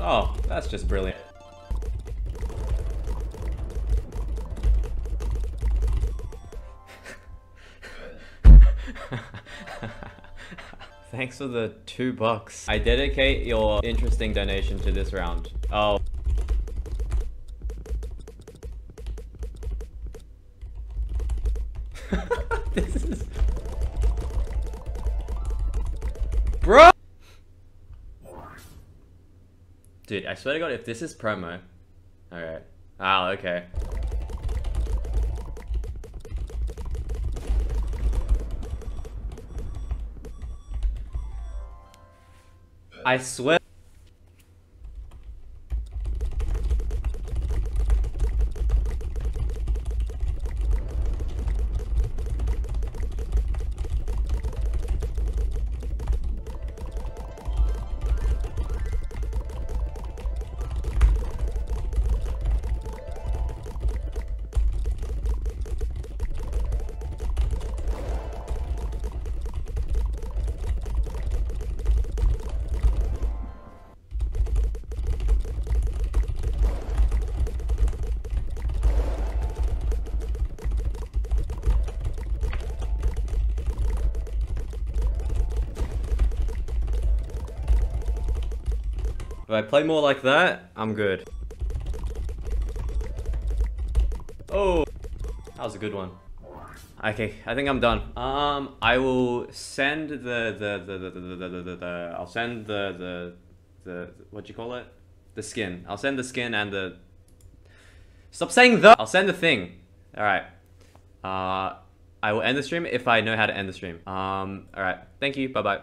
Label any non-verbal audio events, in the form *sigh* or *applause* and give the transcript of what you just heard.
Oh, that's just brilliant. *laughs* Thanks for the two bucks. I dedicate your interesting donation to this round. Oh. *laughs* this is... Dude, I swear to god, if this is promo... Alright. Ah, okay. I swear. If I play more like that, I'm good. Oh, that was a good one. Okay, I think I'm done. Um, I will send the the the the the the, the, the, I'll send the the the what do you call it? The skin. I'll send the skin and the. Stop saying the. I'll send the thing. All right. Uh, I will end the stream if I know how to end the stream. Um, all right. Thank you. Bye bye.